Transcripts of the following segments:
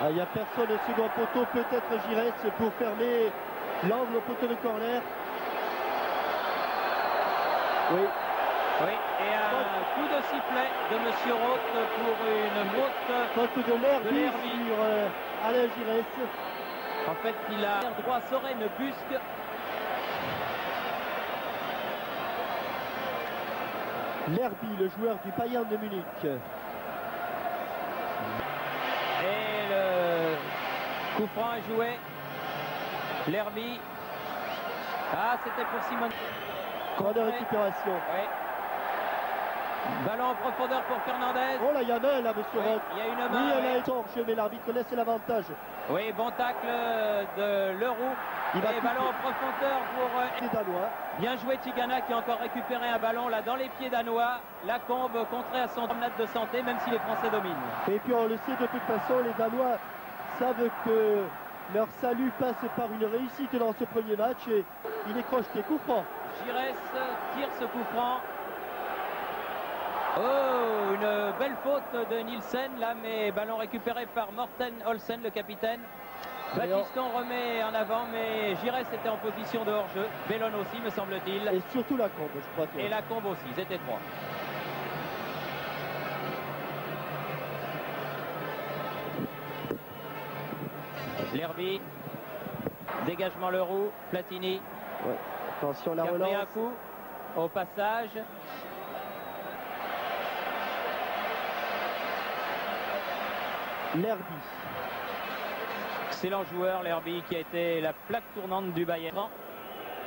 Ah, Il n'y a personne au second poteau, peut-être Giresse pour fermer l'angle au poteau de corner. Oui, Oui, et un coup de sifflet de Monsieur Roth pour une faute. faute de Lerby. sur euh, Alain Giresse. En fait, il a droit Soren Busque. Lerby, le joueur du Bayern de Munich. Coup franc est joué. L'Herby. Ah, c'était pour Simon. Grande récupération. Oui. Ballon en profondeur pour Fernandez. Oh là, il y en a un là, monsieur Oui, il y a une Oui, main. elle a oui. hors jeu, mais l'arbitre laisse l'avantage. Oui, bon tacle de Leroux. Il va ballon en profondeur pour euh, Les Danois. Bien joué Tigana qui a encore récupéré un ballon là dans les pieds danois. La combe contrée à son promenade de santé même si les Français dominent. Et puis on le sait de toute façon, les Danois savent que leur salut passe par une réussite dans ce premier match et il est crocheté coup franc. Giresse tire ce coup franc. Oh, une belle faute de Nielsen là, mais ballon récupéré par Morten Olsen, le capitaine. Et Baptiston remet en avant, mais Giresse était en position de hors-jeu. Bellon aussi, me semble-t-il. Et surtout la combe, je crois. que- Et la combe aussi, ils étaient trois. L'Herby, dégagement Leroux, Platini, Ouais. Attention la un relance. coup au passage. L'Herby. Excellent joueur, l'Herby, qui a été la plaque tournante du Bayern.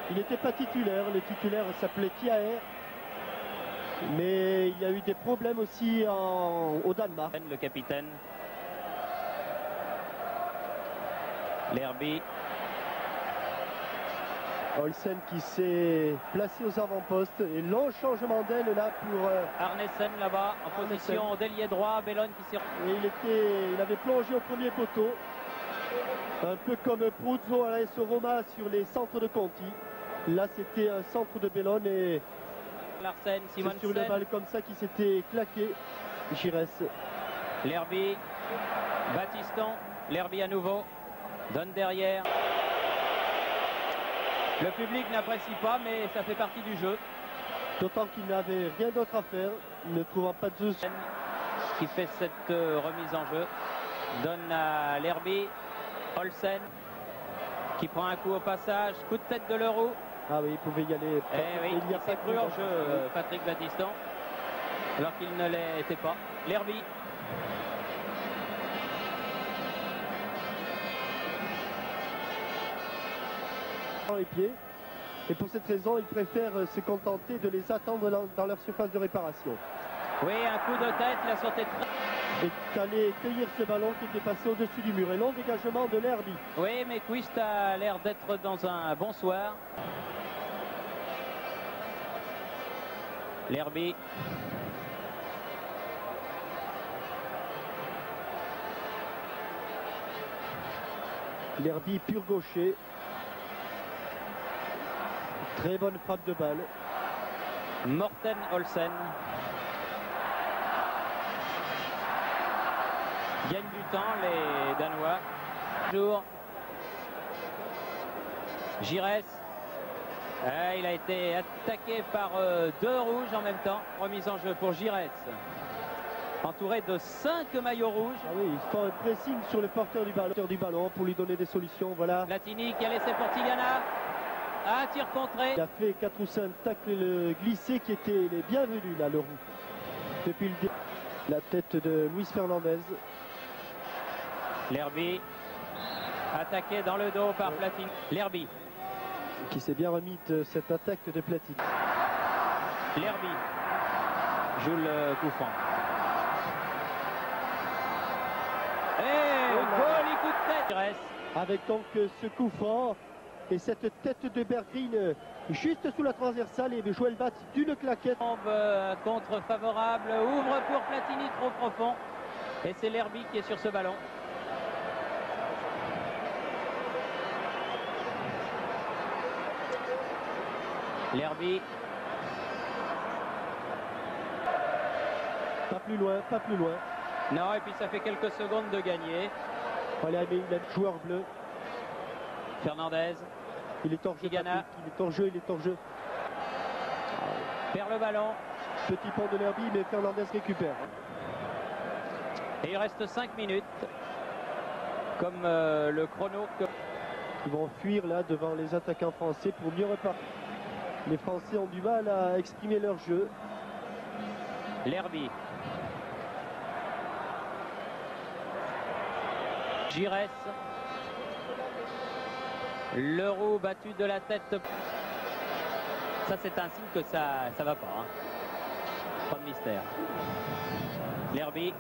Il n'était pas titulaire, le titulaire s'appelait Kiaer. Mais il y a eu des problèmes aussi en- au Danemark. Le capitaine. L'Herby, Olsen qui s'est placé aux avant-postes et long changement d'aile là pour euh, Arnesen là-bas, en position d'ailier droit. Bellon qui s'est et il était il avait plongé au premier poteau. Un peu comme Pruzzo à l'AS Roma sur les centres de Conti. Là c'était un centre de Bellone et Larsen, c'est sur Simonsen. balle comme ça qui s'était claqué. Giresse. L'Herby, Baptiston, l'Herby à nouveau, donne derrière. Le public n'apprécie pas, mais ça fait partie du jeu. d'autant qu'il n'avait rien d'autre à faire ne trouvant pas de Qui fait cette euh, remise en jeu, donne à l'Herby, Olsen, qui prend un coup au passage, coup de tête de Leroux. ah oui il pouvait y aller Eh oui, il s'est cru en jeu, euh, Patrick Baptiston, alors qu'il ne l'était pas. L'Herby, dans les pieds. Et pour cette raison, ils préfèrent euh, se contenter de les attendre dans, leur surface de réparation. oui, un coup de tête, il a sauté très... Et allé cueillir ce ballon qui était passé au-dessus du mur. Et long dégagement de l'Herby. Oui, mais Quist a l'air d'être dans un bon soir. L'Herby. L'Herby pur gaucher. Très bonne frappe de balle. Morten Olsen. Gagne du temps, les Danois. Jour. Giresse. Ah, il a été attaqué par euh, deux rouges en même temps. Remise en jeu pour Giresse. Entouré de cinq maillots rouges. Ah oui, font un pressing sur le porteur du ballon, du ballon pour lui donner des solutions. Voilà. Platini qui a laissé pour Tigana. Un tir contré. Il a fait 4 ou 5 tacles le glissés qui étaient les bienvenus là, le roux. Depuis le début. La tête de Luis Fernandez. L'Herby. Attaqué dans le dos par Platini. L'Herby. qui s'est bien remis de cette attaque de Platini. L'Herby joue le coup franc. Et Oh joli coup de tête. Avec donc ce coup franc et cette tête de Bergreen juste sous la transversale et Joël Bat d'une claquette. Euh, contre favorable. Ouvre pour Platini trop profond. Et c'est l'Herby qui est sur ce ballon. L'Herby. Pas plus loin, pas plus loin. Non, et puis ça fait quelques secondes de gagner. Voilà, mais il a le joueur bleu. Fernandez Il est hors jeu. Il est hors jeu, il est hors jeu. perd le ballon. Petit pont de l'herbe, mais Fernandez récupère. Et il reste 5 minutes. Comme euh, le chrono Ils vont fuir là devant les attaquants français pour mieux repartir. Les Français ont du mal à exprimer leur jeu. L'Herbie. Giresse. Leroux battu de la tête. Ça, c'est un signe que ça ça va pas. hein. Pas de mystère. L'Herbie.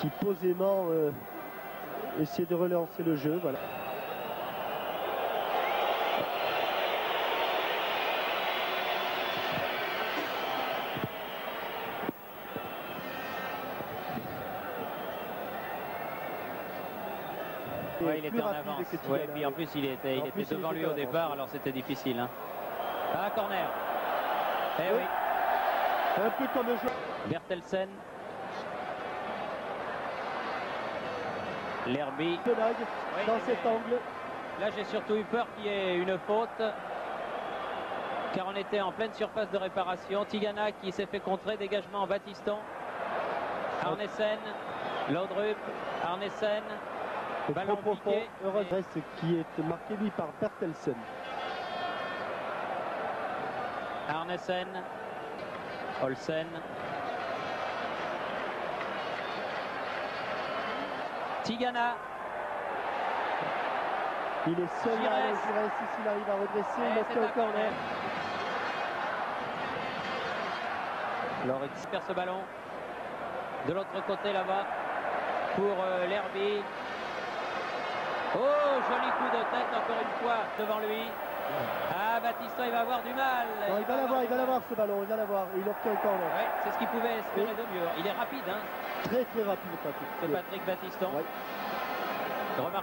qui posément euh, essaie de relancer le jeu. Voilà. Ouais, il était en avance. Ouais, puis en plus, il était, il En était plus, il devant était lui au en départ, alors c'était difficile. hein. Ah, corner. Eh Oui. oui. Un peu comme le joueur. Bertelsen. Oui, dans cet angle. Là, j'ai surtout eu peur qu'il y ait une faute. Car on était en pleine surface de réparation. Tigana qui s'est fait contrer. Dégagement Batiston. Arnesen. Laudrup. Arnesen. Ballon trop profond. Heureux reste qui est marqué lui par Bertelsen. Arnesen. Olsen. Tigana. Il est seul Giresse. Giresse, s'il arrive à redresser, il c'est un un corner. Loritz perd ce ballon. De l'autre côté là-bas pour euh, l'Herbie. Oh, joli coup de tête encore une fois devant lui. Ah, Baptiste, il va avoir du mal. Non, il va l'avoir, il va l'avoir ce ballon, il va l'avoir. Il obtient un corner. Ouais, c'est ce qu'il pouvait espérer de mieux. Il est rapide, hein, Très très rapide, Patrick. c'est Patrick Battiston. Ouais. Romain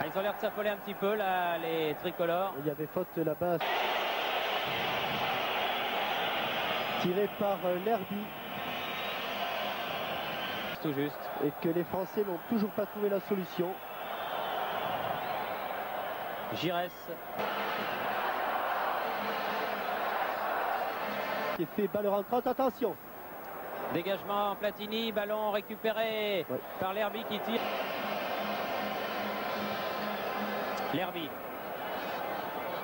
Ah, ils ont l'air de s'affoler un petit peu, là, les tricolores. Il y avait faute là-bas. Tiré par euh, l'Herbie Tout juste. et que les Français n'ont toujours pas trouvé la solution. Giresse. Qui fait balle rentrante, attention. Dégagement Platini, ballon récupéré Ouais. par l'Herbie qui tire. L'Herbie.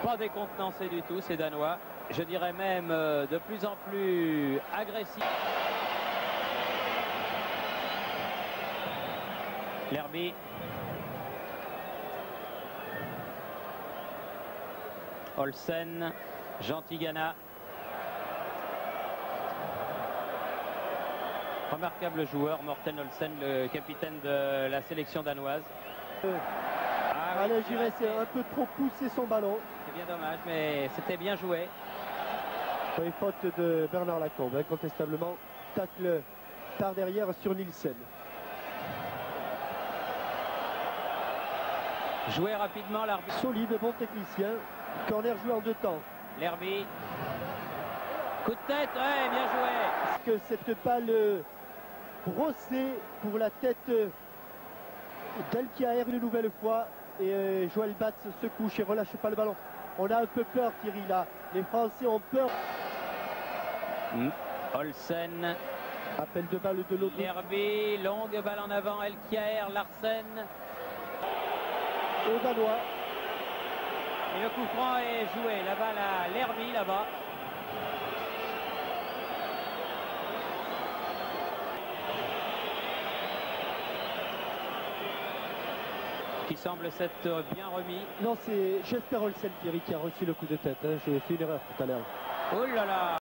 Pas décontenancé du tout, ces Danois. Je dirais même euh, de plus en plus agressif. L'Herbie. Olsen, Jean Tigana. Remarquable joueur, Morten Olsen, le capitaine de la sélection danoise. Ah Alain Giresse a un peu trop poussé son ballon. C'est bien dommage, mais c'était bien joué. Une faute de Bernard Lacombe, incontestablement. Tacle par derrière sur Nielsen. Joué rapidement l'arbitre. Solide, bon technicien. Corner joué en deux temps. L'Herbie. Coup de tête, ouais, bien joué. Est-ce que cette balle brossée pour la tête euh, d'Alkiaer une nouvelle fois? Et euh, Joël Batz se couche et relâche pas le ballon. On a un peu peur Thierry là. Les Français ont peur. Olsen, Appel de balle de l'autre. l'Herbie, longue balle en avant, Elkiaer, Larsen. Au Danois. Et le coup franc est joué. La balle à l'Herbie là-bas. Qui semble s'être bien remis. Non, c'est Jesper Olsen qui a reçu le coup de tête. hein. J'ai fait une erreur tout à l'heure. Oh là là